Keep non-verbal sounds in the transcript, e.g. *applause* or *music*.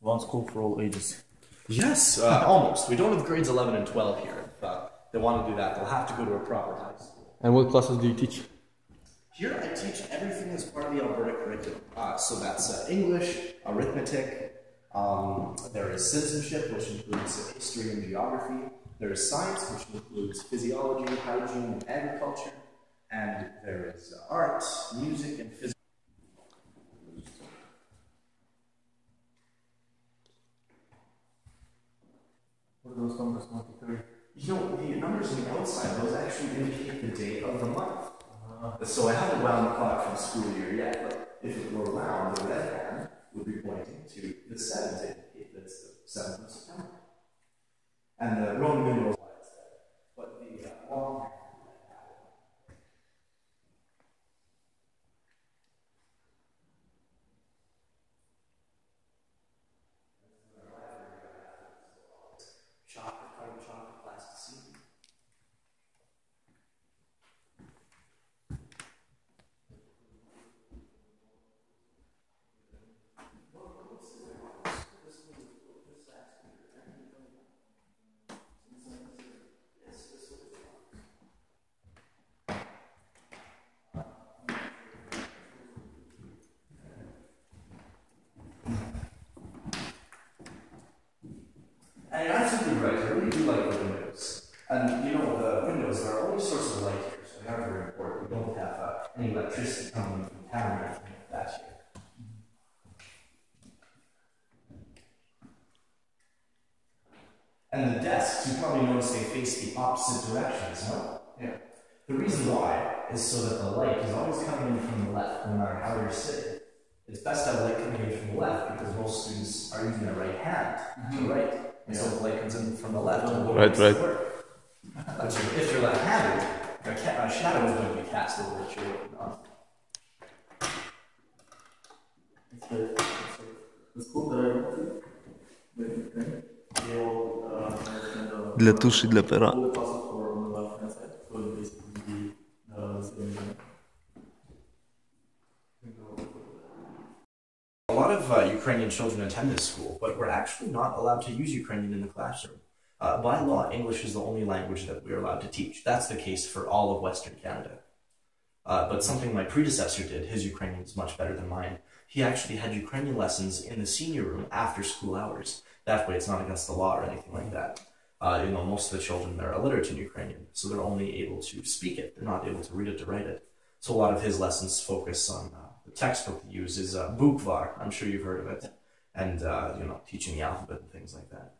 One school for all ages. Yes, uh, *laughs* almost. We don't have grades 11 and 12 here. If uh, they want to do that, they'll have to go to a proper high school. And what classes do you teach? Here I teach everything as part of the Alberta curriculum. Uh, so that's uh, English, arithmetic, um, there is citizenship, which includes history and geography. There is science, which includes physiology, hygiene, and agriculture. And there is uh, art, music, and physics. Those numbers 93? You know, the numbers on the outside, those actually indicate the day of the month. Uh, so I haven't wound the clock the school year yet, but if it were wound, the red hand would be pointing to the seventh, to indicate that it's the seventh of September. And the Roman numerals why it's there. But the uh, long hand, chocolate, carbon chocolate, plasticine. And you're absolutely right. I really do like the windows. And you know, the windows, are only sources of light here, so they are very important. We don't have uh, any electricity coming from town or anything like that here. And the desks, you probably notice they face the opposite directions, no? Yeah. The reason why is so that the light is always coming in from the left, no matter how you're sitting. It's best to have light coming in from the left because most students are using their right hand to write. And so the light comes in from the left. and Right, right. work. But if you're left-handed, a, ca- a shadow is going to be cast over what you're working on. It's the, it's the lot of uh, Ukrainian children attend this school, but we're actually not allowed to use Ukrainian in the classroom. Uh, by law, English is the only language that we're allowed to teach. That's the case for all of Western Canada. Uh, but something my predecessor did, his Ukrainian is much better than mine. He actually had Ukrainian lessons in the senior room after school hours. That way, it's not against the law or anything like that. Uh, you know, most of the children are illiterate in Ukrainian, so they're only able to speak it. They're not able to read it to write it. So a lot of his lessons focus on uh, the textbook they use is uh, Bukvar. I'm sure you've heard of it, and uh, you know, teaching the alphabet and things like that.